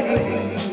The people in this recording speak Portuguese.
away.